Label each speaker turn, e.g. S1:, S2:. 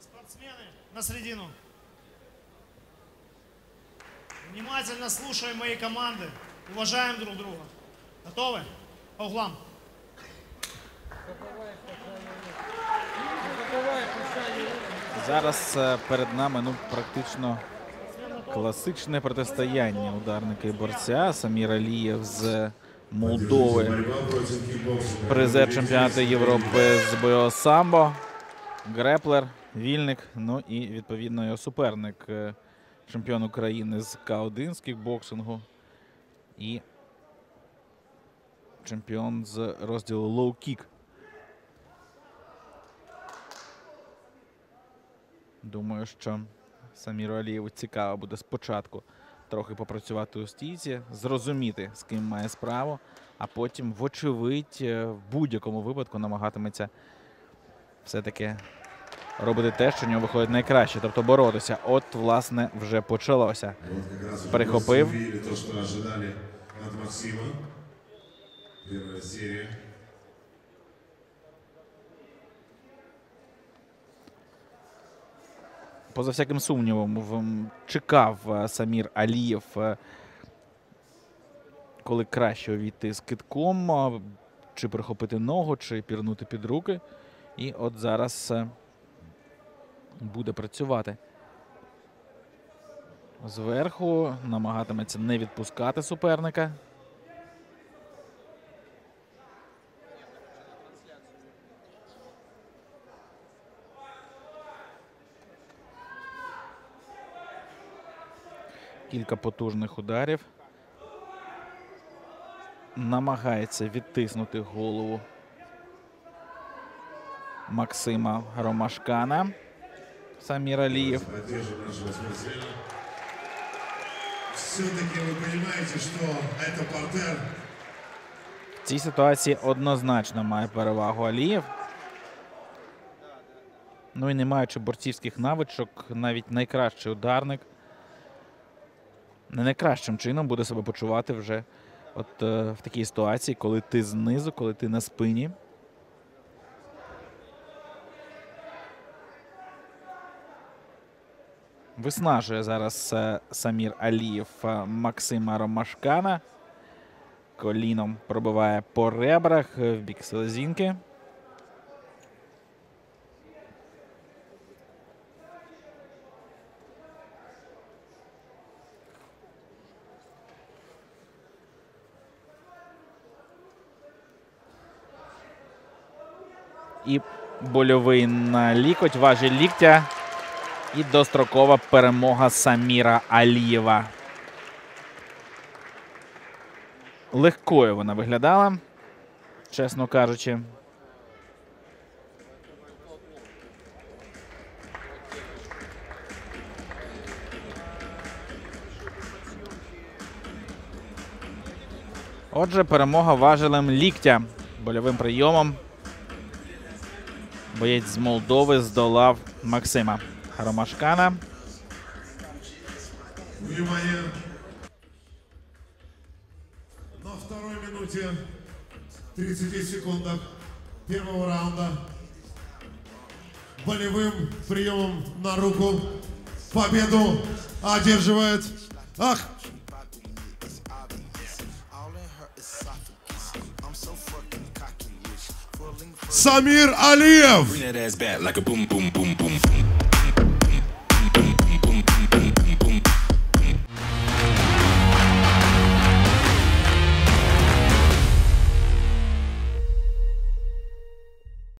S1: Спортсмены на середину. Внимательно слушаем мои команды. Уважаем друг друга. Готовы? По углам.
S2: Зараз перед нами ну, практично класичне протистояння ударника і борця. Самір Алієв з Молдови, призер чемпіонату Європи з БО Самбо, Греплер, Вільник. Ну і відповідно його суперник, е, чемпіон України з К1 з кікбоксингу і чемпіон з розділу лоу-кік. Думаю, що Саміру Алієву цікаво буде спочатку трохи попрацювати у стійці, зрозуміти, з ким має справу, а потім, вочевидь, е, в будь-якому випадку намагатиметься все-таки робити те, що в нього виходить найкраще, тобто боротися. От, власне, вже почалося.
S3: Вот как раз
S2: Поза всяким сумнівом, чекав е, Самір Алієв, е, коли краще увійти з китком, чи прихопити ногу, чи пірнути під руки. І от зараз е, буде працювати. Зверху намагатиметься не відпускати суперника. Кілька потужних ударів. Намагається відтиснути голову Максима Ромашкана. Самір Алієв.
S3: Все-таки вы понимаете, что это партер.
S2: В цій ситуації однозначно має перевагу Алієв. Ну і не маючи борцівських навичок, навіть найкращий ударник не найкращим чином буде себе почувати вже от е, в такій ситуації, коли ти знизу, коли ти на спині. Виснажує зараз е, Самір Алієв е, Максима Ромашкана. Коліном пробиває по ребрах е, в бік селезінки. І больовий на лікоть, важіль ліктя. І дострокова перемога Саміра Алієва. Легкою вона виглядала, чесно кажучи. Отже, перемога важелем ліктя больовим прийомом. Боєць з Молдови здолав Максима Ромашкана.
S3: На второй минуте 30 секундах первого раунда болевым приемом на руку победу одерживает Ах, Samir Aliyev.
S4: Bring that ass back like a boom, boom, boom, boom, boom.